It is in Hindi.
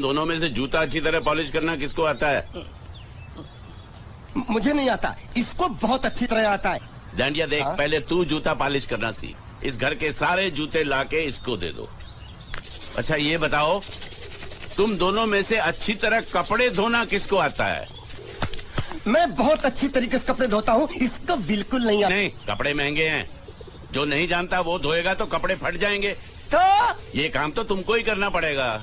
दोनों में से जूता अच्छी तरह पॉलिश करना किसको आता है? मुझे नहीं आता। इसको बहुत अच्छी तरह आता है। डांडिया देख हा? पहले तू जूता पॉलिश करना सीख। इस घर के सारे जूते लाके इसको दे दो। अच्छा ये बताओ तुम दोनों में से अच्छी तरह कपड़े धोना किसको आता है? मैं बहुत अच्छी तरीके से कपड़े धोता हूँ इसको बिल्कुल नहीं आता। नहीं कपड़े महँगे हैं। जो नहीं जानता वो धोएगा तो कपड़े फट जाएँगे। तो? ये काम तो तुमको ही करना पड़ेगा।